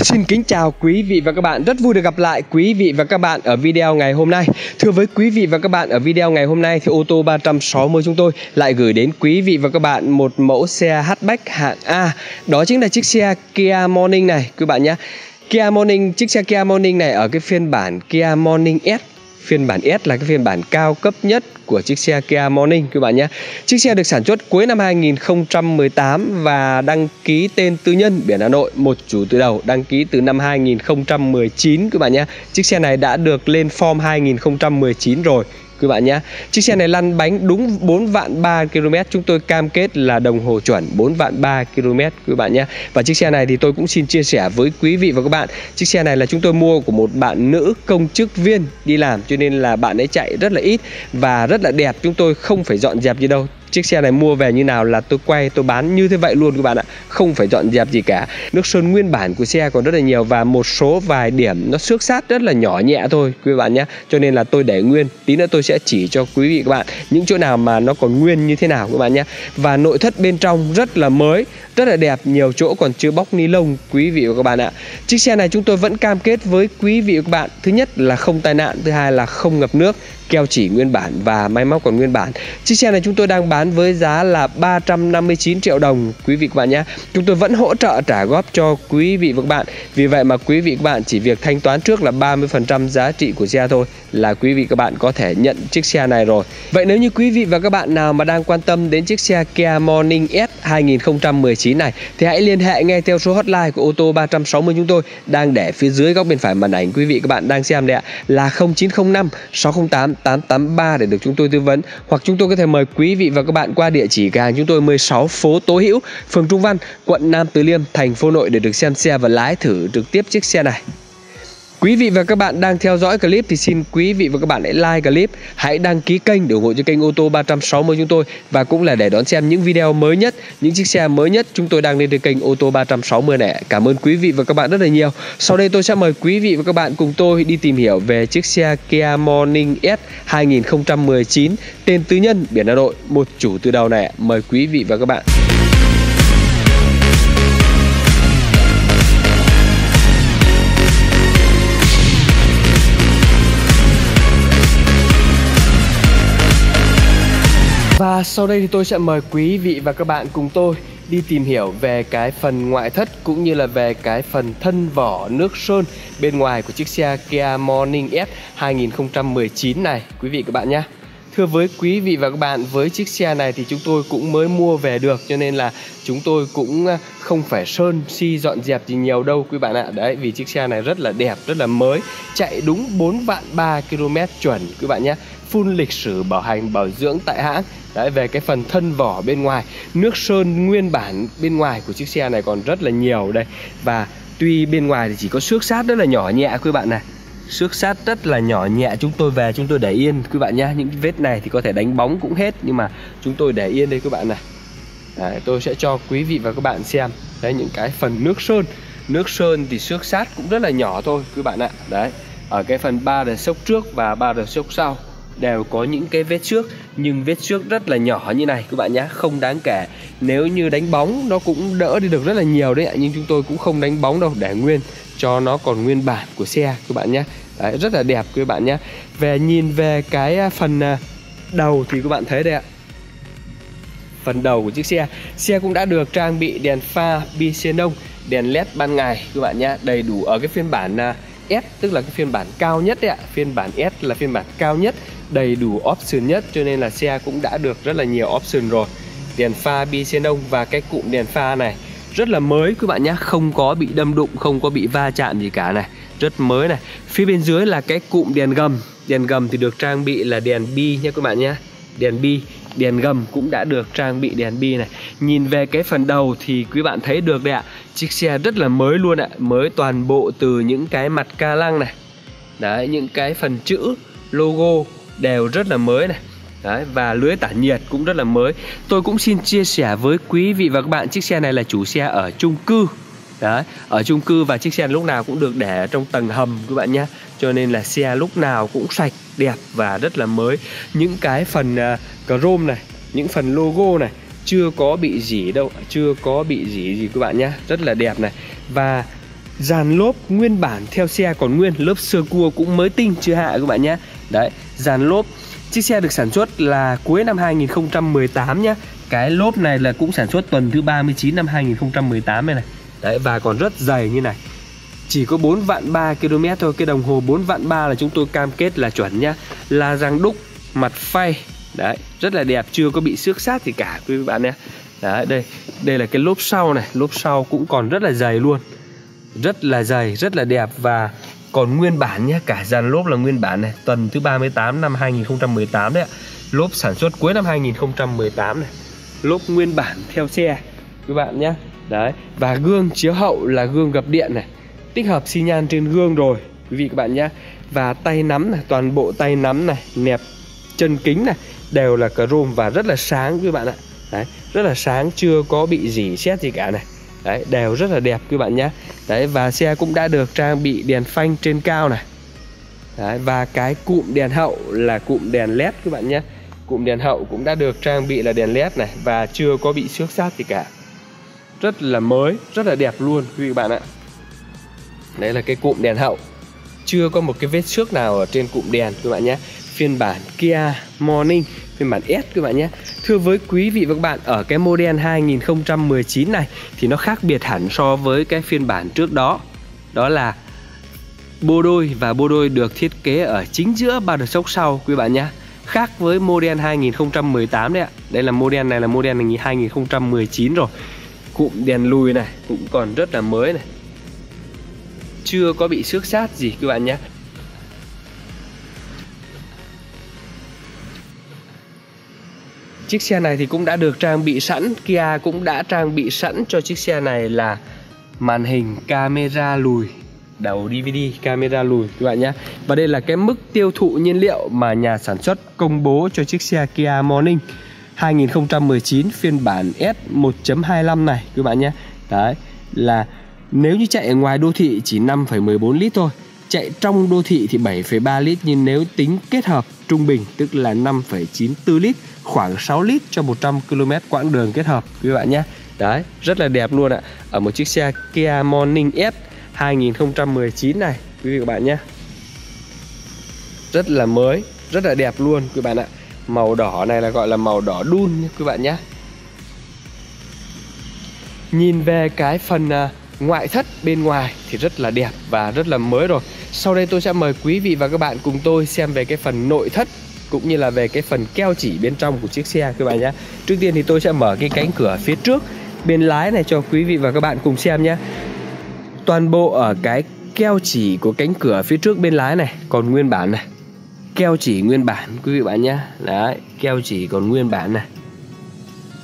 Xin kính chào quý vị và các bạn, rất vui được gặp lại quý vị và các bạn ở video ngày hôm nay. Thưa với quý vị và các bạn, ở video ngày hôm nay thì ô tô 360 chúng tôi lại gửi đến quý vị và các bạn một mẫu xe hatchback hạng A. Đó chính là chiếc xe Kia Morning này quý bạn nhé. Kia Morning, chiếc xe Kia Morning này ở cái phiên bản Kia Morning S phiên bản S là cái phiên bản cao cấp nhất của chiếc xe Kia Morning các bạn nhé. Chiếc xe được sản xuất cuối năm 2018 và đăng ký tên tư nhân biển Hà Nội, một chủ từ đầu đăng ký từ năm 2019 các bạn nhé. Chiếc xe này đã được lên form 2019 rồi quý bạn nhé. Chiếc xe này lăn bánh đúng 4 vạn 3 km. Chúng tôi cam kết là đồng hồ chuẩn 4 vạn 3 km, quý bạn nhé. Và chiếc xe này thì tôi cũng xin chia sẻ với quý vị và các bạn. Chiếc xe này là chúng tôi mua của một bạn nữ công chức viên đi làm, Cho nên là bạn ấy chạy rất là ít và rất là đẹp. Chúng tôi không phải dọn dẹp gì đâu chiếc xe này mua về như nào là tôi quay, tôi bán như thế vậy luôn các bạn ạ. Không phải dọn dẹp gì cả. Nước sơn nguyên bản của xe còn rất là nhiều và một số vài điểm nó xước sát rất là nhỏ nhẹ thôi, quý bạn nhé. Cho nên là tôi để nguyên, tí nữa tôi sẽ chỉ cho quý vị các bạn những chỗ nào mà nó còn nguyên như thế nào các bạn nhé. Và nội thất bên trong rất là mới, rất là đẹp, nhiều chỗ còn chưa bóc ni lông, quý vị và các bạn ạ. Chiếc xe này chúng tôi vẫn cam kết với quý vị và các bạn. Thứ nhất là không tai nạn, thứ hai là không ngập nước, keo chỉ nguyên bản và máy móc còn nguyên bản. Chiếc xe này chúng tôi đang bán với giá là 359 triệu đồng, quý vị các bạn nhé. Chúng tôi vẫn hỗ trợ trả góp cho quý vị và các bạn. Vì vậy mà quý vị các bạn chỉ việc thanh toán trước là 30% giá trị của xe thôi là quý vị các bạn có thể nhận chiếc xe này rồi. Vậy nếu như quý vị và các bạn nào mà đang quan tâm đến chiếc xe Kia Morning S 2019 này, thì hãy liên hệ ngay theo số hotline của ô tô 360 chúng tôi đang để phía dưới góc bên phải màn ảnh quý vị các bạn đang xem đây ạ, là 0905 608 883 để được chúng tôi tư vấn. Hoặc chúng tôi có thể mời quý vị và các các bạn qua địa chỉ cửa chúng tôi 16 phố Tố Hữu, phường Trung Văn, quận Nam Từ Liêm, thành phố Nội để được xem xe và lái thử trực tiếp chiếc xe này. Quý vị và các bạn đang theo dõi clip thì xin quý vị và các bạn hãy like clip, hãy đăng ký kênh để ủng hộ cho kênh ô tô 360 chúng tôi và cũng là để đón xem những video mới nhất, những chiếc xe mới nhất chúng tôi đang lên trên kênh ô tô 360 này. Cảm ơn quý vị và các bạn rất là nhiều. Sau đây tôi sẽ mời quý vị và các bạn cùng tôi đi tìm hiểu về chiếc xe Kia Morning S 2019 tên tư nhân biển Hà Nội, một chủ từ đầu này. Mời quý vị và các bạn. Và sau đây thì tôi sẽ mời quý vị và các bạn cùng tôi đi tìm hiểu về cái phần ngoại thất cũng như là về cái phần thân vỏ nước sơn bên ngoài của chiếc xe Kia Morning S 2019 này quý vị các bạn nhé. Thưa với quý vị và các bạn, với chiếc xe này thì chúng tôi cũng mới mua về được cho nên là chúng tôi cũng à, không phải sơn si dọn dẹp gì nhiều đâu quý bạn ạ. Đấy, vì chiếc xe này rất là đẹp, rất là mới, chạy đúng 4 vạn 3 km chuẩn quý bạn nhé. Full lịch sử bảo hành bảo dưỡng tại hãng Đấy, về cái phần thân vỏ bên ngoài Nước sơn nguyên bản bên ngoài của chiếc xe này còn rất là nhiều đây. Và tuy bên ngoài thì chỉ có xước sát rất là nhỏ nhẹ quý bạn này. Xước sát rất là nhỏ nhẹ Chúng tôi về chúng tôi để yên quý bạn nhá. Những vết này thì có thể đánh bóng cũng hết Nhưng mà chúng tôi để yên đây quý bạn này. Đấy, tôi sẽ cho quý vị và các bạn xem. Đấy những cái phần nước sơn. Nước sơn thì xước sát cũng rất là nhỏ thôi quý bạn ạ. Đấy ở cái phần ba đợt sốc trước và ba đợt sốc sau đều có những cái vết xước nhưng vết xước rất là nhỏ như này các bạn nhé không đáng kể. Nếu như đánh bóng nó cũng đỡ đi được rất là nhiều đấy ạ nhưng chúng tôi cũng không đánh bóng đâu để nguyên cho nó còn nguyên bản của xe các bạn nhé đấy, rất là đẹp các bạn nhé về nhìn về cái à, phần à, đầu thì các bạn thấy đây ạ. Phần đầu của chiếc xe xe cũng đã được trang bị đèn pha bi xenon đèn led ban ngày các bạn nhé đầy đủ ở cái phiên bản à, S tức là cái phiên bản cao nhất đấy ạ. Phiên bản S là phiên bản cao nhất đầy đủ option nhất, cho nên là xe cũng đã được rất là nhiều option rồi. Đèn pha bi xenon và cái cụm đèn pha này, rất là mới các bạn nhé không có bị đâm đụng, không có bị va chạm gì cả này, rất mới này. Phía bên dưới là cái cụm đèn gầm. Đèn gầm thì được trang bị là đèn bi nhé các bạn nhé đèn bi, đèn gầm cũng đã được trang bị đèn bi này. Nhìn về cái phần đầu thì quý bạn thấy được đấy ạ, chiếc xe rất là mới luôn ạ, mới toàn bộ từ những cái mặt ca lăng này. Đấy, những cái phần chữ, logo đều rất là mới này. Đấy, và lưới tản nhiệt cũng rất là mới. Tôi cũng xin chia sẻ với quý vị và các bạn Chiếc xe này là chủ xe ở chung cư. Đấy, ở chung cư và chiếc xe lúc nào cũng được để trong tầng hầm các bạn nhé. Cho nên là xe lúc nào cũng sạch, đẹp và rất là mới. Những cái phần uh, chrome này, những phần logo này Chưa có bị gì đâu, chưa có bị gì gì các bạn nhé. Rất là đẹp này. Và dàn lốp nguyên bản theo xe còn nguyên lớp sơ cua cũng mới tinh chưa hạ các bạn nhé đấy dàn lốp. Chiếc xe được sản xuất là cuối năm 2018 nhá, cái lốp này là cũng sản xuất tuần thứ 39 năm 2018 này này. Đấy và còn rất dày như này. Chỉ có 4 vạn 3 km thôi cái đồng hồ 4 vạn 3 là chúng tôi cam kết là chuẩn nhá. Là răng đúc mặt phay. Đấy rất là đẹp chưa có bị xước sát gì cả quý vị bạn nhé. Đấy đây đây là cái lốp sau này. Lốp sau cũng còn rất là dày luôn. Rất là dày rất là đẹp và còn nguyên bản nhé, cả dàn lốp là nguyên bản này, tuần thứ 38 năm 2018 đấy ạ. Lốp sản xuất cuối năm 2018 này. Lốp nguyên bản theo xe, các bạn nhé. Đấy, và gương chiếu hậu là gương gập điện này. Tích hợp xi nhan trên gương rồi, quý vị các bạn nhé. Và tay nắm này, toàn bộ tay nắm này, nẹp chân kính này, đều là chrome và rất là sáng, quý bạn ạ. Đấy, rất là sáng, chưa có bị gì xét gì cả này đấy đều rất là đẹp các bạn nhé. Đấy và xe cũng đã được trang bị đèn phanh trên cao này. Đấy, và cái cụm đèn hậu là cụm đèn led các bạn nhé. Cụm đèn hậu cũng đã được trang bị là đèn led này và chưa có bị xước sát gì cả. Rất là mới rất là đẹp luôn quý vị bạn ạ. Đấy là cái cụm đèn hậu. Chưa có một cái vết xước nào ở trên cụm đèn các bạn nhé phiên bản Kia Morning, phiên bản S các bạn nhé. Thưa với quý vị và các bạn, ở cái model 2019 này thì nó khác biệt hẳn so với cái phiên bản trước đó. Đó là bô đôi và bô đôi được thiết kế ở chính giữa ba đợt sốc sau quý bạn nhé. Khác với model 2018 đấy ạ. Đây là model này là model 2019 rồi. Cụm đèn lùi này cũng còn rất là mới này. Chưa có bị xước sát gì các bạn nhé. Chiếc xe này thì cũng đã được trang bị sẵn. Kia cũng đã trang bị sẵn cho chiếc xe này là màn hình camera lùi. Đầu DVD camera lùi các bạn nhé. Và đây là cái mức tiêu thụ nhiên liệu mà nhà sản xuất công bố cho chiếc xe Kia Morning 2019 phiên bản S 1.25 này các bạn nhé. Đấy là nếu như chạy ở ngoài đô thị chỉ 5,14 lít thôi Chạy trong đô thị thì 7,3 lít Nhưng nếu tính kết hợp trung bình tức là 5,94 lít Khoảng 6 lít cho 100 km quãng đường kết hợp, quý bạn nhé. Đấy, rất là đẹp luôn ạ. Ở một chiếc xe Kia Morning S 2019 này, quý vị các bạn nhé. Rất là mới, Rất là đẹp luôn, quý bạn ạ. Màu đỏ này là gọi là màu đỏ đun, quý bạn nhé. Nhìn về cái phần à, ngoại thất bên ngoài thì rất là đẹp và rất là mới rồi. Sau đây tôi sẽ mời quý vị và các bạn cùng tôi xem về cái phần nội thất cũng như là về cái phần keo chỉ bên trong của chiếc xe các bạn nhé. Trước tiên thì tôi sẽ mở cái cánh cửa phía trước bên lái này cho quý vị và các bạn cùng xem nhé. Toàn bộ ở cái keo chỉ của cánh cửa phía trước bên lái này còn nguyên bản này. Keo chỉ nguyên bản quý vị bạn nhé. Đấy, keo chỉ còn nguyên bản này.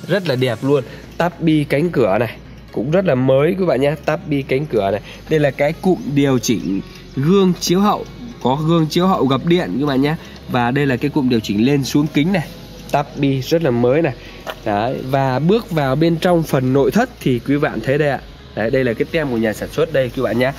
Rất là đẹp luôn. Tắp bi cánh cửa này cũng rất là mới quý bạn nhé. Tắp bi cánh cửa này. Đây là cái cụm điều chỉnh gương chiếu hậu có gương chiếu hậu gập điện các bạn nhé và đây là cái cụm điều chỉnh lên xuống kính này. Tắp bi rất là mới này. Đấy, và bước vào bên trong phần nội thất thì quý bạn thấy đây ạ. Đấy, đây là cái tem của nhà sản xuất đây các bạn nhé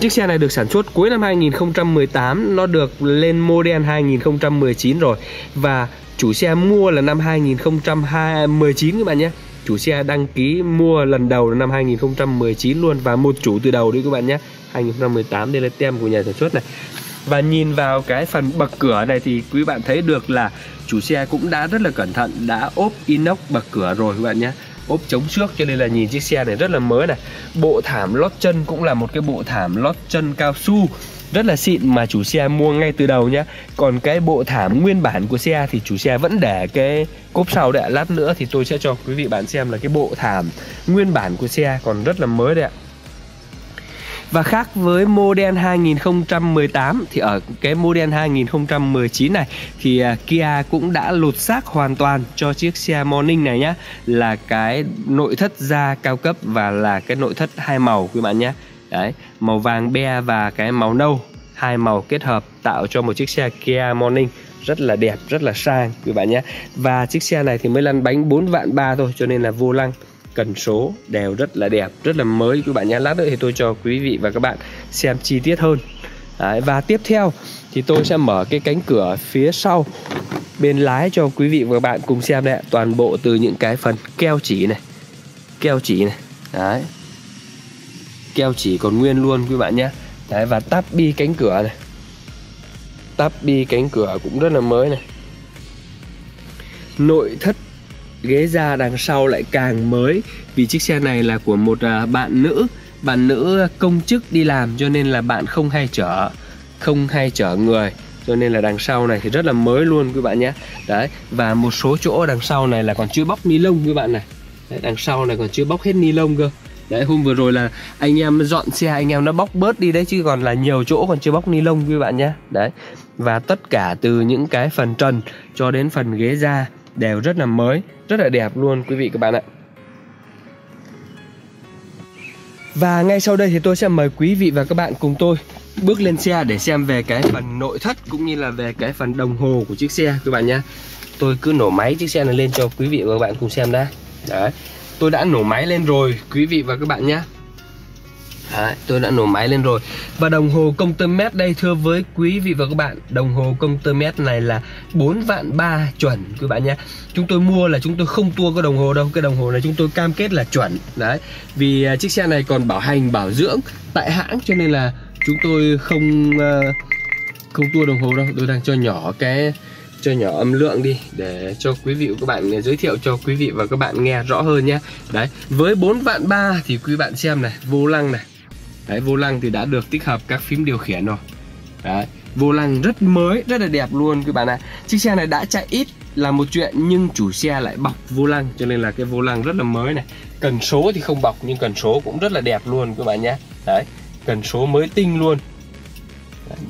Chiếc xe này được sản xuất cuối năm 2018 Nó được lên model 2019 rồi. Và chủ xe mua là năm 2019 các bạn nhé. Chủ xe đăng ký mua lần đầu là năm 2019 luôn và một chủ từ đầu đấy các bạn nhé. 2018 đây là tem của nhà sản xuất này và nhìn vào cái phần bậc cửa này thì quý bạn thấy được là chủ xe cũng đã rất là cẩn thận, đã ốp inox bậc cửa rồi các bạn nhé. Ốp chống xước cho nên là nhìn chiếc xe này rất là mới này. Bộ thảm lót chân cũng là một cái bộ thảm lót chân cao su, rất là xịn mà chủ xe mua ngay từ đầu nhá còn cái bộ thảm nguyên bản của xe thì chủ xe vẫn để cái cốp sau đấy ạ. Lát nữa thì tôi sẽ cho quý vị bạn xem là cái bộ thảm nguyên bản của xe còn rất là mới đấy ạ và khác với model 2018 thì ở cái model 2019 này thì à, Kia cũng đã lột xác hoàn toàn cho chiếc xe Morning này nhá, là cái nội thất da cao cấp và là cái nội thất hai màu quý bạn nhé. Đấy, màu vàng be và cái màu nâu, hai màu kết hợp tạo cho một chiếc xe Kia Morning rất là đẹp, rất là sang quý bạn nhé. Và chiếc xe này thì mới lăn bánh 4 vạn ba thôi, cho nên là vô lăng cần số đều rất là đẹp rất là mới. Các bạn nhé lát nữa thì tôi cho quý vị và các bạn xem chi tiết hơn. Đấy, và tiếp theo thì tôi sẽ mở cái cánh cửa phía sau bên lái cho quý vị và các bạn cùng xem đây toàn bộ từ những cái phần keo chỉ này keo chỉ này. Đấy. Keo chỉ còn nguyên luôn quý bạn nhé. Đấy và tắp bi cánh cửa này. Tắp bi cánh cửa cũng rất là mới này. Nội thất ghế da đằng sau lại càng mới. Vì chiếc xe này là của một à, bạn nữ. Bạn nữ công chức đi làm cho nên là bạn không hay chở không hay chở người. Cho nên là đằng sau này thì rất là mới luôn quý bạn nhé. Đấy và một số chỗ đằng sau này là còn chưa bóc ni lông quý bạn này. Đấy, đằng sau này còn chưa bóc hết ni lông cơ. Đấy hôm vừa rồi là anh em dọn xe anh em nó bóc bớt đi đấy chứ còn là nhiều chỗ còn chưa bóc ni lông quý bạn nhé. Đấy và tất cả từ những cái phần trần cho đến phần ghế da đều rất là mới, rất là đẹp luôn, quý vị các bạn ạ. Và ngay sau đây thì tôi sẽ mời quý vị và các bạn cùng tôi bước lên xe để xem về cái phần nội thất cũng như là về cái phần đồng hồ của chiếc xe, các bạn nhé tôi cứ nổ máy chiếc xe này lên cho quý vị và các bạn cùng xem đã. Đấy, tôi đã nổ máy lên rồi, quý vị và các bạn nhé Đấy, tôi đã nổ máy lên rồi. Và đồng hồ công tơ mét đây thưa với quý vị và các bạn Đồng hồ công tơ mét này là 4 vạn 3 chuẩn quý bạn nhé. Chúng tôi mua là chúng tôi không tua cái đồng hồ đâu Cái đồng hồ này chúng tôi cam kết là chuẩn. Đấy Vì à, chiếc xe này còn bảo hành bảo dưỡng tại hãng Cho nên là chúng tôi không uh, không tua đồng hồ đâu. Tôi đang cho nhỏ cái cho nhỏ âm lượng đi để cho quý vị và các bạn à, giới thiệu cho quý vị và các bạn nghe rõ hơn nhé. Đấy với 4 vạn ba thì quý bạn xem này vô lăng này đấy, vô lăng thì đã được tích hợp các phím điều khiển rồi. Đấy, vô lăng rất mới, rất là đẹp luôn, các bạn ạ. Chiếc xe này đã chạy ít là một chuyện, nhưng chủ xe lại bọc vô lăng, cho nên là cái vô lăng rất là mới này. Cần số thì không bọc, nhưng cần số cũng rất là đẹp luôn, các bạn nhé. Đấy, cần số mới tinh luôn.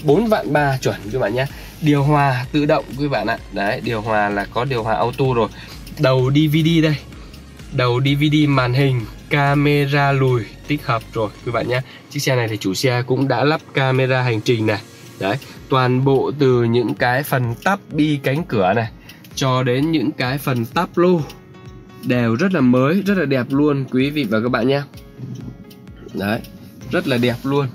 4 vạn 3 chuẩn, các bạn nhé. Điều hòa tự động, các bạn ạ. Đấy, điều hòa là có điều hòa auto rồi. Đầu DVD đây. Đầu DVD màn hình, camera lùi, tích hợp rồi, các bạn nhé chiếc xe này thì chủ xe cũng đã lắp camera hành trình này. Đấy, toàn bộ từ những cái phần tắp bi cánh cửa này cho đến những cái phần tắp lô đều rất là mới, rất là đẹp luôn, quý vị và các bạn nhé. Đấy, rất là đẹp luôn.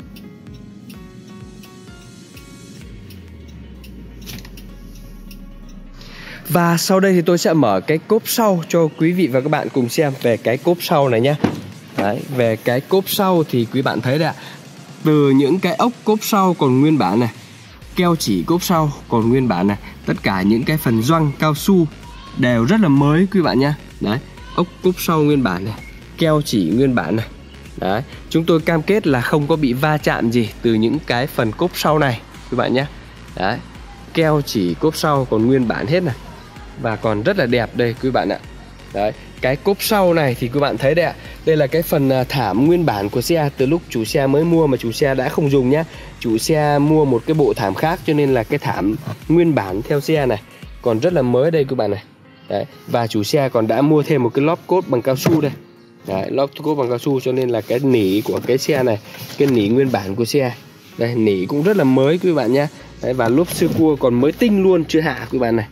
Và sau đây thì tôi sẽ mở cái cốp sau cho quý vị và các bạn cùng xem về cái cốp sau này nhé. Đấy, về cái cốp sau thì quý bạn thấy đấy ạ. Từ những cái ốc cốp sau còn nguyên bản này Keo chỉ cốp sau còn nguyên bản này Tất cả những cái phần gioăng cao su đều rất là mới quý bạn nhé Đấy, ốc cốp sau nguyên bản này Keo chỉ nguyên bản này. Đấy, chúng tôi cam kết là không có bị va chạm gì từ những cái phần cốp sau này quý bạn nhé Đấy, keo chỉ cốp sau còn nguyên bản hết này. Và còn rất là đẹp đây quý bạn ạ. Đấy cái cốp sau này thì quý bạn thấy đây ạ. Đây là cái phần à, thảm nguyên bản của xe từ lúc chủ xe mới mua mà chủ xe đã không dùng nhá. Chủ xe mua một cái bộ thảm khác cho nên là cái thảm nguyên bản theo xe này còn rất là mới đây quý bạn này. Đấy và chủ xe còn đã mua thêm một cái lóp cốt bằng cao su đây. Đấy lóp cốt bằng cao su cho nên là cái nỉ của cái xe này cái nỉ nguyên bản của xe. Đây nỉ cũng rất là mới quý bạn nhé đấy, và lốp sơ cua còn mới tinh luôn chưa hạ quý bạn này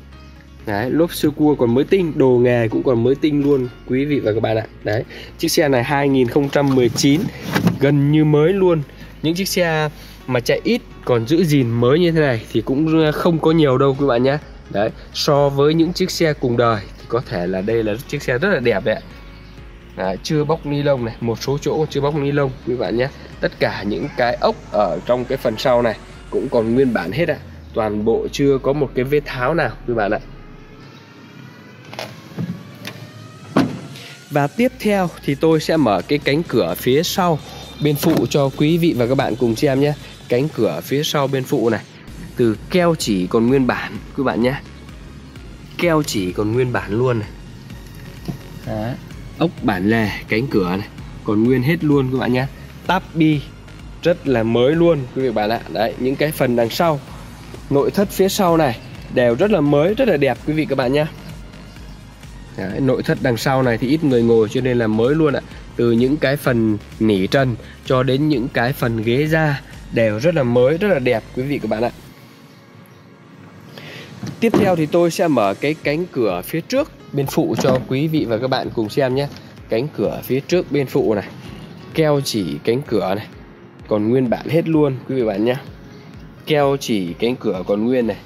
đấy lốp sơ cua còn mới tinh đồ nghề cũng còn mới tinh luôn quý vị và các bạn ạ. Đấy chiếc xe này 2019 gần như mới luôn. Những chiếc xe mà chạy ít còn giữ gìn mới như thế này thì cũng ờ, không có nhiều đâu các bạn nhé. Đấy so với những chiếc xe cùng đời thì có thể là đây là chiếc xe rất là đẹp đấy ạ. Đấy, chưa bóc ni lông này một số chỗ chưa bóc ni lông quý bạn nhé. Tất cả những cái ốc ở trong cái phần sau này cũng còn nguyên bản hết ạ. Toàn bộ chưa có một cái vết tháo nào quý bạn ạ. Và tiếp theo thì tôi sẽ mở cái cánh cửa phía sau bên phụ cho quý vị và các bạn cùng xem nhé. Cánh cửa phía sau bên phụ này. Từ keo chỉ còn nguyên bản quý bạn nhé. Keo chỉ còn nguyên bản luôn này. Đó. Ốc bản lề, cánh cửa này, Còn nguyên hết luôn, các bạn nhé. Tắp bi, rất là mới luôn, quý vị bạn ạ. Đấy, những cái phần đằng sau, Nội thất phía sau này, đều rất là mới, rất là đẹp, quý vị các bạn nhé. Đấy, nội thất đằng sau này thì ít người ngồi cho nên là mới luôn ạ. Từ những cái phần nỉ trần cho đến những cái phần ghế da đều rất là mới rất là đẹp quý vị các bạn ạ. Tiếp theo thì tôi sẽ mở cái cánh cửa phía trước bên phụ cho quý vị và các bạn cùng xem nhé. Cánh cửa phía trước bên phụ này keo chỉ cánh cửa này còn nguyên bản hết luôn quý vị bạn nhé. Keo chỉ cánh cửa còn nguyên này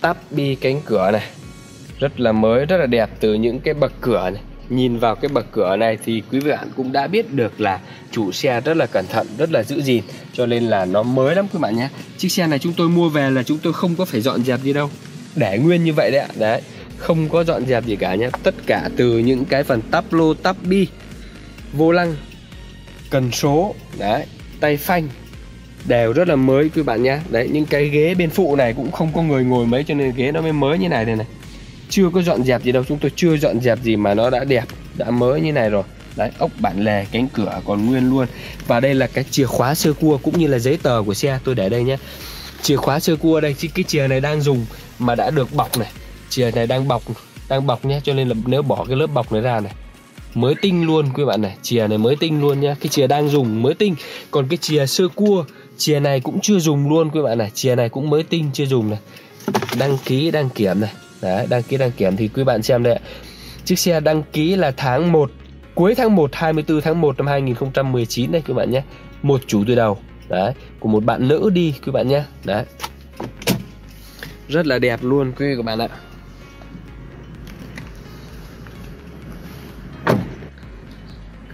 tắp bi cánh cửa này rất là mới, rất là đẹp từ những cái bậc cửa này. Nhìn vào cái bậc cửa này thì quý vị bạn cũng đã biết được là chủ xe rất là cẩn thận, rất là giữ gìn, cho nên là nó mới lắm các bạn nhé. Chiếc xe này chúng tôi mua về là chúng tôi không có phải dọn dẹp gì đâu. Để nguyên như vậy đấy ạ. Đấy, không có dọn dẹp gì cả nhé. Tất cả từ những cái phần tắp lô, tắp bi, vô lăng, cần số, đấy, tay phanh đều rất là mới quý bạn nhé. Đấy, những cái ghế bên phụ này cũng không có người ngồi mấy, cho nên ghế nó mới mới như này đây này chưa có dọn dẹp gì đâu, chúng tôi chưa dọn dẹp gì mà nó đã đẹp, đã mới như này rồi. Đấy, ốc bản lề, cánh cửa còn nguyên luôn. Và đây là cái chìa khóa sơ cua cũng như là giấy tờ của xe. Tôi để đây nhé. Chìa khóa sơ cua đây, cái chìa này đang dùng mà đã được bọc này. Chìa này đang bọc đang bọc nhé, cho nên là nếu bỏ cái lớp bọc này ra này, mới tinh luôn quý bạn này. Chìa này mới tinh luôn nhá cái chìa đang dùng mới tinh. Còn cái chìa sơ cua, chìa này cũng chưa dùng luôn quý bạn này. Chìa này cũng mới tinh, chưa dùng này. Đăng ký, đăng kiểm này đấy, đăng ký, đăng kiểm thì quý bạn xem đây ạ. Chiếc xe đăng ký là tháng 1 cuối tháng 1 24 tháng 1 năm 2019 đây quý bạn nhé. Một chủ từ đầu, đấy, của một bạn nữ đi quý bạn nhé. Đấy. Rất là đẹp luôn quý các bạn ạ.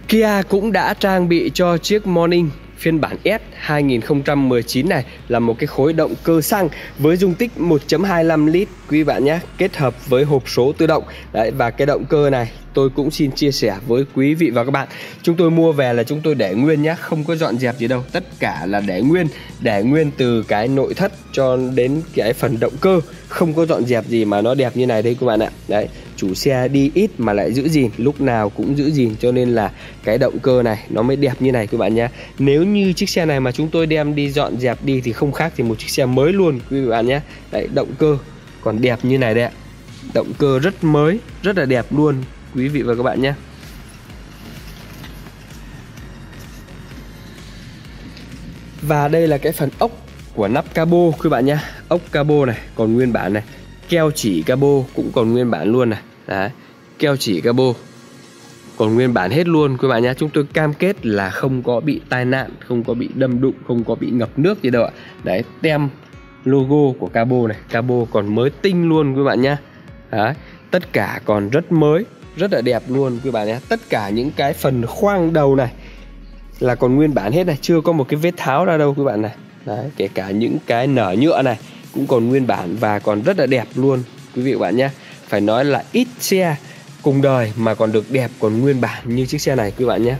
Kia cũng đã trang bị cho chiếc Morning phiên bản S 2019 này là một cái khối động cơ xăng với dung tích 1.25 lít. Quý bạn nhé, kết hợp với hộp số tự động. Đấy, và cái động cơ này tôi cũng xin chia sẻ với quý vị và các bạn. Chúng tôi mua về là chúng tôi để nguyên nhé không có dọn dẹp gì đâu. Tất cả là để nguyên để nguyên từ cái nội thất cho đến cái phần động cơ. Không có dọn dẹp gì mà nó đẹp như này đây các bạn ạ. Đấy, chủ xe đi ít mà lại giữ gìn, lúc nào cũng giữ gìn, cho nên là cái động cơ này nó mới đẹp như này các bạn nhé nếu như chiếc xe này mà chúng tôi đem đi dọn dẹp đi thì không khác thì một chiếc xe mới luôn quý vị bạn nhé đấy, động cơ còn đẹp như này đấy ạ. Động cơ rất mới, rất là đẹp luôn quý vị và các bạn nhé. Và đây là cái phần ốc của nắp cabo, quý bạn nhé. Ốc cabo này, còn nguyên bản này. Keo chỉ cabo cũng còn nguyên bản luôn này. Đấy, keo chỉ cabo còn nguyên bản hết luôn, quý bạn nhé. Chúng tôi cam kết là không có bị tai nạn, không có bị đâm đụng, không có bị ngập nước gì đâu ạ. Đấy, tem logo của cabo này. Cabo còn mới tinh luôn, quý bạn nhé. Đấy, tất cả còn rất mới rất là đẹp luôn quý bạn nhé. Tất cả những cái phần khoang đầu này là còn nguyên bản hết này. Chưa có một cái vết tháo ra đâu quý bạn này. Đấy kể cả những cái nở nhựa này cũng còn nguyên bản và còn rất là đẹp luôn quý vị và bạn nhé. Phải nói là ít xe cùng đời mà còn được đẹp còn nguyên bản như chiếc xe này quý bạn nhé.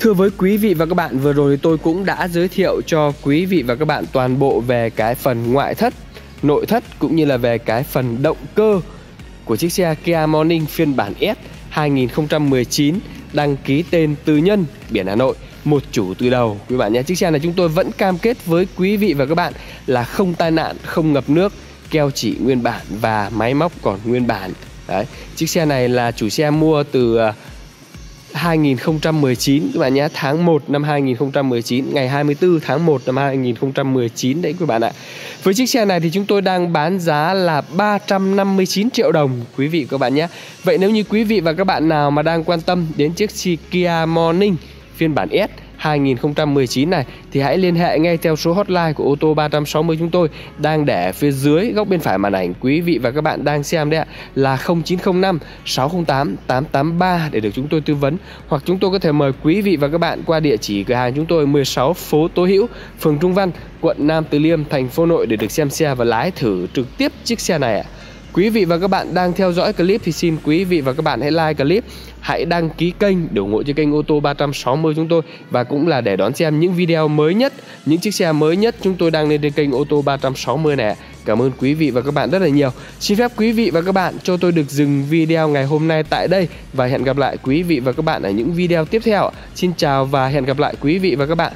Thưa với quý vị và các bạn, vừa rồi tôi cũng đã giới thiệu cho quý vị và các bạn toàn bộ về cái phần ngoại thất, nội thất cũng như là về cái phần động cơ của chiếc xe Kia Morning phiên bản S 2019 đăng ký tên tư nhân, biển Hà Nội, một chủ từ đầu. Quý bạn nhé, chiếc xe này chúng tôi vẫn cam kết với quý vị và các bạn là không tai nạn, không ngập nước, keo chỉ nguyên bản và máy móc còn nguyên bản. Đấy, chiếc xe này là chủ xe mua từ à, 2019 các bạn nhé. Tháng 1 năm 2019 ngày 24 tháng 1 năm 2019 đấy quý bạn ạ. Với chiếc xe này thì chúng tôi đang bán giá là 359 triệu đồng, quý vị các bạn nhé. Vậy nếu như quý vị và các bạn nào mà đang quan tâm đến chiếc Kia Morning phiên bản S 2019 này thì hãy liên hệ ngay theo số hotline của ô tô 360 chúng tôi đang để phía dưới góc bên phải màn ảnh quý vị và các bạn đang xem đấy ạ là 0905 608 883 để được chúng tôi tư vấn hoặc chúng tôi có thể mời quý vị và các bạn qua địa chỉ cửa hàng chúng tôi 16 phố Tố Hữu, phường Trung Văn, quận Nam Từ Liêm, thành phố Nội để được xem xe và lái thử trực tiếp chiếc xe này ạ. Quý vị và các bạn đang theo dõi clip thì xin quý vị và các bạn hãy like clip, hãy đăng ký kênh để ủng hộ cho kênh ô tô 360 chúng tôi và cũng là để đón xem những video mới nhất, những chiếc xe mới nhất chúng tôi đang lên trên kênh ô tô 360 này. Cảm ơn quý vị và các bạn rất là nhiều. Xin phép quý vị và các bạn cho tôi được dừng video ngày hôm nay tại đây và hẹn gặp lại quý vị và các bạn ở những video tiếp theo. Xin chào và hẹn gặp lại quý vị và các bạn.